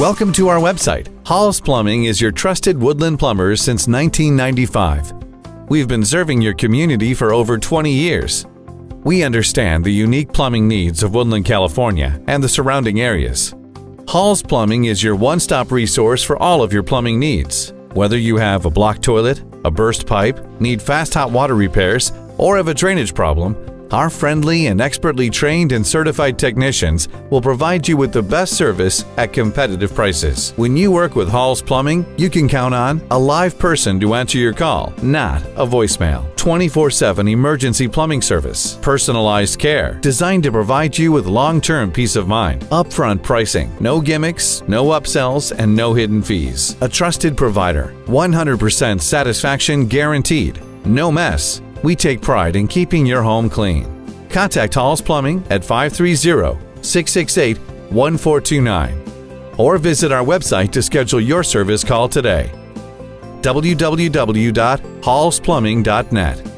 Welcome to our website. Hall's Plumbing is your trusted woodland plumbers since 1995. We've been serving your community for over 20 years. We understand the unique plumbing needs of Woodland, California and the surrounding areas. Hall's Plumbing is your one-stop resource for all of your plumbing needs. Whether you have a blocked toilet, a burst pipe, need fast hot water repairs, or have a drainage problem, our friendly and expertly trained and certified technicians will provide you with the best service at competitive prices. When you work with Hall's Plumbing, you can count on a live person to answer your call, not a voicemail. 24-7 emergency plumbing service, personalized care, designed to provide you with long-term peace of mind, upfront pricing, no gimmicks, no upsells, and no hidden fees. A trusted provider, 100% satisfaction guaranteed, no mess, we take pride in keeping your home clean. Contact Hall's Plumbing at 530-668-1429 or visit our website to schedule your service call today. www.hallsplumbing.net